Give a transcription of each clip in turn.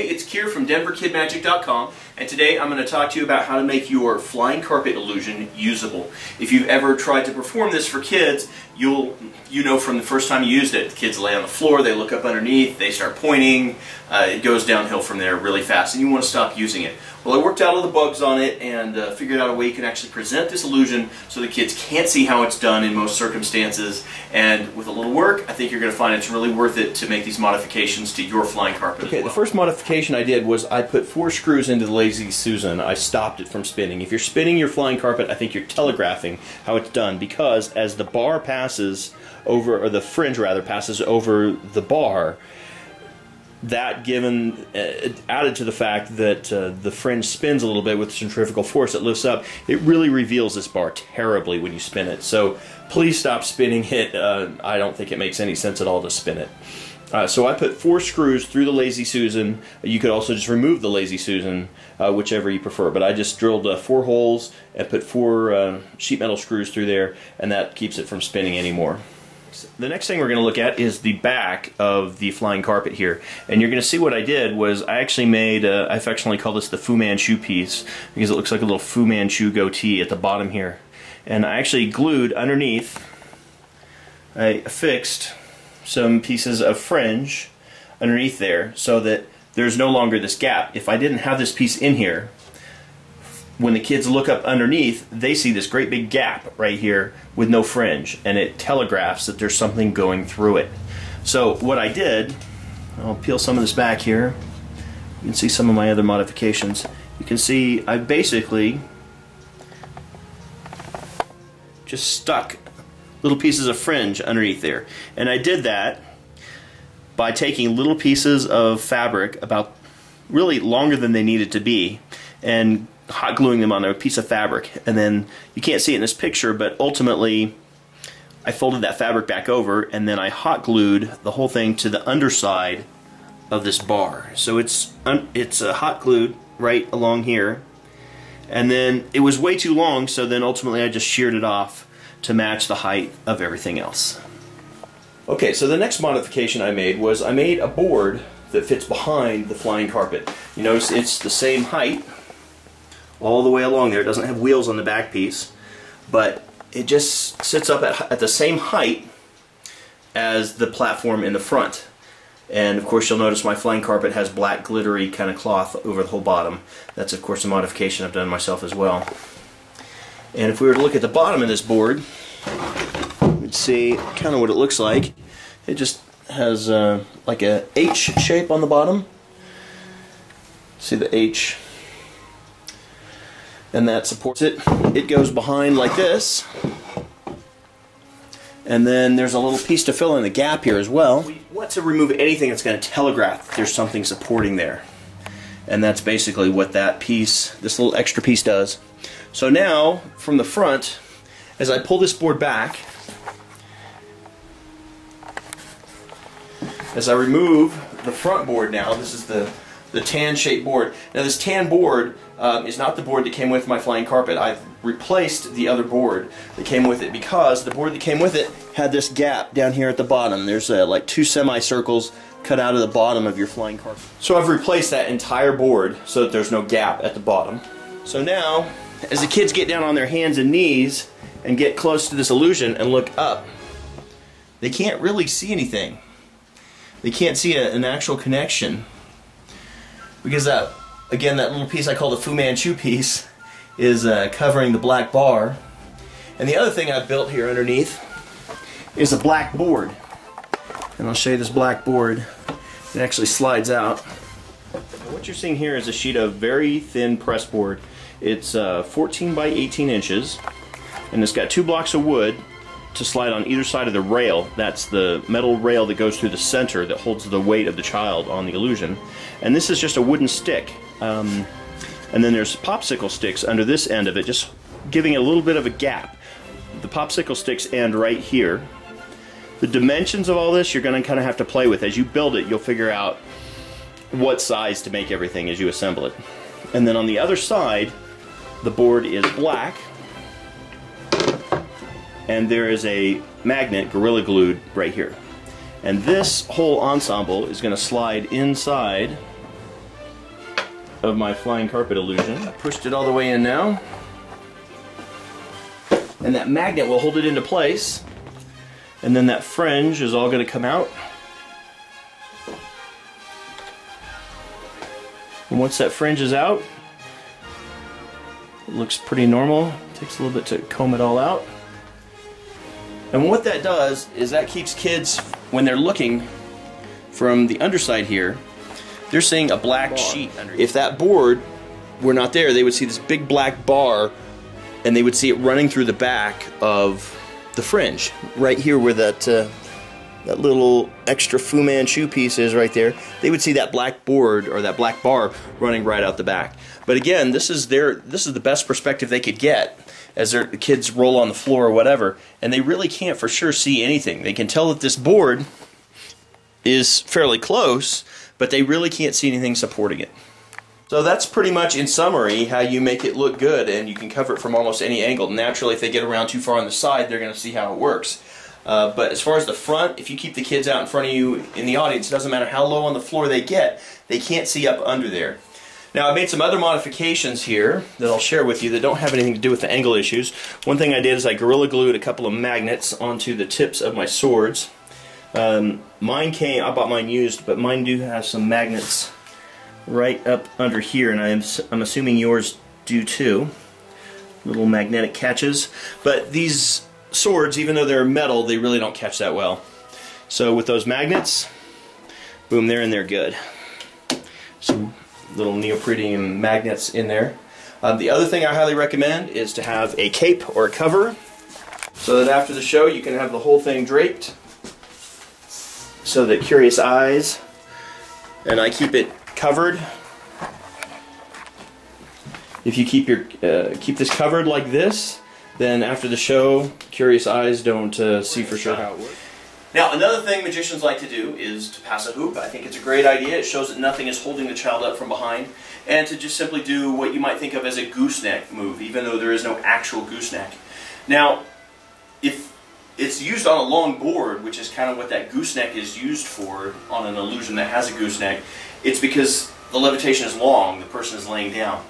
Hey, it's Keir from DenverKidMagic.com, and today I'm going to talk to you about how to make your flying carpet illusion usable. If you've ever tried to perform this for kids, you'll you know from the first time you used it, the kids lay on the floor, they look up underneath, they start pointing, uh, it goes downhill from there really fast, and you want to stop using it. Well, I worked out all the bugs on it and uh, figured out a way you can actually present this illusion so the kids can't see how it's done in most circumstances. And with a little work, I think you're going to find it's really worth it to make these modifications to your flying carpet Okay, well. the first modification I did was I put four screws into the Lazy Susan. I stopped it from spinning. If you're spinning your flying carpet, I think you're telegraphing how it's done because as the bar passes over, or the fringe rather, passes over the bar, that given uh, added to the fact that uh, the fringe spins a little bit with centrifugal force it lifts up it really reveals this bar terribly when you spin it so please stop spinning it uh, i don't think it makes any sense at all to spin it uh, so I put four screws through the Lazy Susan. You could also just remove the Lazy Susan, uh, whichever you prefer. But I just drilled uh, four holes and put four sheet metal screws through there, and that keeps it from spinning anymore. The next thing we're going to look at is the back of the flying carpet here. And you're going to see what I did was I actually made, uh, I affectionately call this the Fu Manchu piece because it looks like a little Fu Manchu goatee at the bottom here. And I actually glued underneath, I affixed some pieces of fringe underneath there so that there's no longer this gap. If I didn't have this piece in here, when the kids look up underneath, they see this great big gap right here with no fringe, and it telegraphs that there's something going through it. So what I did, I'll peel some of this back here. You can see some of my other modifications. You can see I basically just stuck little pieces of fringe underneath there. And I did that by taking little pieces of fabric about really longer than they needed to be and hot gluing them on a piece of fabric and then you can't see it in this picture but ultimately I folded that fabric back over and then I hot glued the whole thing to the underside of this bar so it's it's uh, hot glued right along here and then it was way too long so then ultimately I just sheared it off to match the height of everything else. Okay, so the next modification I made was I made a board that fits behind the flying carpet. You notice it's the same height all the way along there. It doesn't have wheels on the back piece, but it just sits up at, at the same height as the platform in the front. And of course you'll notice my flying carpet has black glittery kind of cloth over the whole bottom. That's of course a modification I've done myself as well. And if we were to look at the bottom of this board, we'd see kind of what it looks like. It just has uh, like a H shape on the bottom. See the H. And that supports it. It goes behind like this. And then there's a little piece to fill in the gap here as well. We want to remove anything that's going to telegraph there's something supporting there. And that's basically what that piece, this little extra piece does. So now, from the front, as I pull this board back, as I remove the front board now, this is the, the tan shaped board. Now this tan board um, is not the board that came with my flying carpet. I've replaced the other board that came with it because the board that came with it had this gap down here at the bottom. There's uh, like two semicircles cut out of the bottom of your flying carpet. So I've replaced that entire board so that there's no gap at the bottom. So now, as the kids get down on their hands and knees and get close to this illusion and look up, they can't really see anything. They can't see a, an actual connection because that, again, that little piece I call the Fu Manchu piece is uh, covering the black bar. And the other thing I've built here underneath is a black board. And I'll show you this black board. It actually slides out. What you're seeing here is a sheet of very thin press board. It's uh, 14 by 18 inches, and it's got two blocks of wood to slide on either side of the rail. That's the metal rail that goes through the center that holds the weight of the child on the illusion. And this is just a wooden stick. Um, and then there's popsicle sticks under this end of it, just giving it a little bit of a gap. The popsicle sticks end right here. The dimensions of all this you're going to kind of have to play with. As you build it, you'll figure out what size to make everything as you assemble it. And then on the other side, the board is black, and there is a magnet Gorilla Glued right here. And this whole ensemble is going to slide inside of my flying carpet illusion. I pushed it all the way in now. And that magnet will hold it into place. And then that fringe is all going to come out. And once that fringe is out, it looks pretty normal. takes a little bit to comb it all out. And what that does is that keeps kids, when they're looking from the underside here, they're seeing a black bar. sheet. If that board were not there, they would see this big black bar and they would see it running through the back of the fringe. Right here where that uh, that little extra Fu Manchu piece is right there, they would see that black board or that black bar running right out the back. But again, this is their this is the best perspective they could get as their kids roll on the floor or whatever, and they really can't for sure see anything. They can tell that this board is fairly close, but they really can't see anything supporting it. So that's pretty much in summary how you make it look good and you can cover it from almost any angle. Naturally if they get around too far on the side they're going to see how it works. Uh, but as far as the front, if you keep the kids out in front of you in the audience, it doesn't matter how low on the floor they get, they can't see up under there. Now I made some other modifications here that I'll share with you that don't have anything to do with the angle issues. One thing I did is I Gorilla Glued a couple of magnets onto the tips of my swords. Um, mine came, I bought mine used, but mine do have some magnets right up under here, and I'm, I'm assuming yours do too. Little magnetic catches. But these swords, even though they're metal, they really don't catch that well. So with those magnets, boom, they're in there good. Some little neoprene magnets in there. Um, the other thing I highly recommend is to have a cape or a cover so that after the show you can have the whole thing draped so that curious eyes and I keep it covered. If you keep your uh, keep this covered like this then after the show curious eyes don't uh, see for sure. How it works now, another thing magicians like to do is to pass a hoop. I think it's a great idea. It shows that nothing is holding the child up from behind. And to just simply do what you might think of as a gooseneck move, even though there is no actual gooseneck. Now, if it's used on a long board, which is kind of what that gooseneck is used for on an illusion that has a gooseneck, it's because the levitation is long, the person is laying down.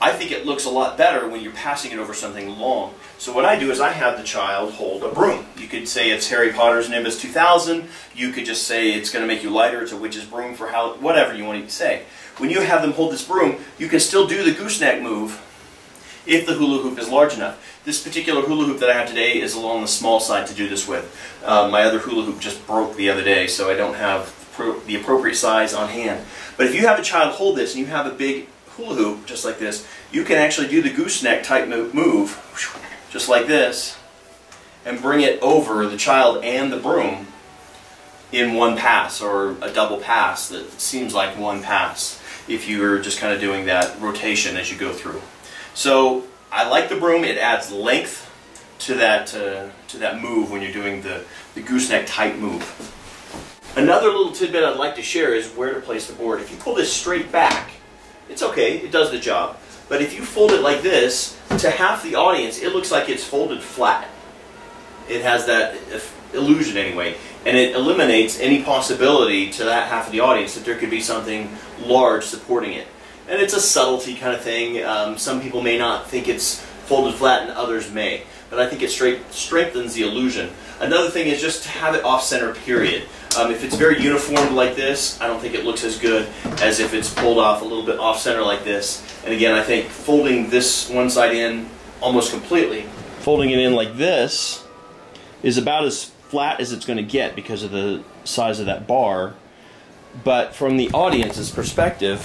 I think it looks a lot better when you're passing it over something long. So what I do is I have the child hold a broom. You could say it's Harry Potter's Nimbus 2000. You could just say it's going to make you lighter. It's a witch's broom for how, whatever you want to say. When you have them hold this broom, you can still do the gooseneck move if the hula hoop is large enough. This particular hula hoop that I have today is along the small side to do this with. Uh, my other hula hoop just broke the other day, so I don't have the appropriate size on hand. But if you have a child hold this and you have a big hoop, just like this, you can actually do the gooseneck type move, just like this, and bring it over the child and the broom in one pass, or a double pass that seems like one pass, if you're just kind of doing that rotation as you go through. So I like the broom, it adds length to that, uh, to that move when you're doing the, the gooseneck type move. Another little tidbit I'd like to share is where to place the board. If you pull this straight back, it's okay, it does the job. But if you fold it like this, to half the audience, it looks like it's folded flat. It has that illusion anyway. And it eliminates any possibility to that half of the audience that there could be something large supporting it. And it's a subtlety kind of thing. Um, some people may not think it's folded flat and others may. But I think it straight, strengthens the illusion. Another thing is just to have it off-center, period. Um, if it's very uniform like this, I don't think it looks as good as if it's pulled off a little bit off-center like this. And again, I think folding this one side in almost completely, folding it in like this, is about as flat as it's going to get because of the size of that bar. But from the audience's perspective,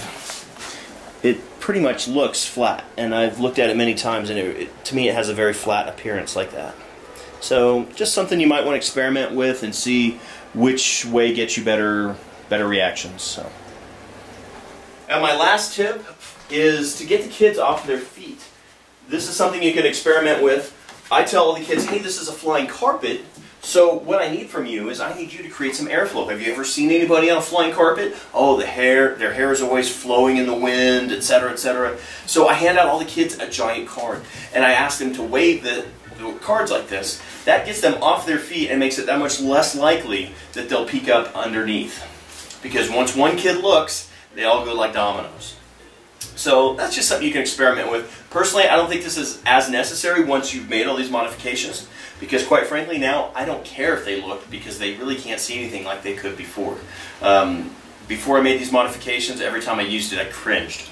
it pretty much looks flat. And I've looked at it many times, and it, it, to me it has a very flat appearance like that. So just something you might want to experiment with and see which way gets you better better reactions. So. And my last tip is to get the kids off their feet. This is something you can experiment with. I tell all the kids, hey, this is a flying carpet, so what I need from you is I need you to create some airflow. Have you ever seen anybody on a flying carpet? Oh, the hair, their hair is always flowing in the wind, etc., etc. So I hand out all the kids a giant card, and I ask them to wave the cards like this. That gets them off their feet and makes it that much less likely that they'll peek up underneath. Because once one kid looks, they all go like dominoes. So that's just something you can experiment with. Personally, I don't think this is as necessary once you've made all these modifications because quite frankly now I don't care if they look because they really can't see anything like they could before. Um, before I made these modifications, every time I used it I cringed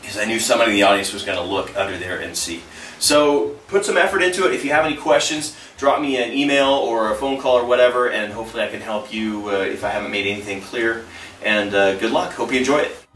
because I knew somebody in the audience was going to look under there and see. So put some effort into it. If you have any questions, drop me an email or a phone call or whatever and hopefully I can help you uh, if I haven't made anything clear. And uh, good luck. Hope you enjoy it.